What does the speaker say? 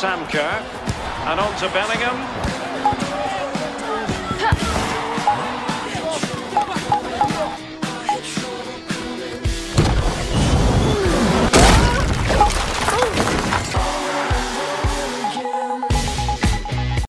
Sam Kerr. And on to Bellingham.